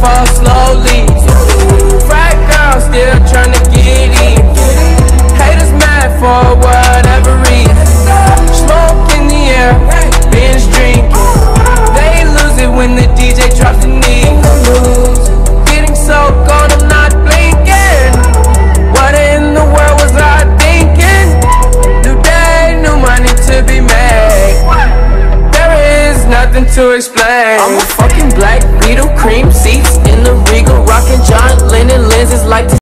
fall slowly. Frat girl still tryna get in. Haters mad for whatever reason. Smoke in the air, binge drink. They lose it when the DJ drops the knee. Getting so cold, I'm not blinking. What in the world was I thinking? New day, new money to be made. There is nothing to explain in the Regal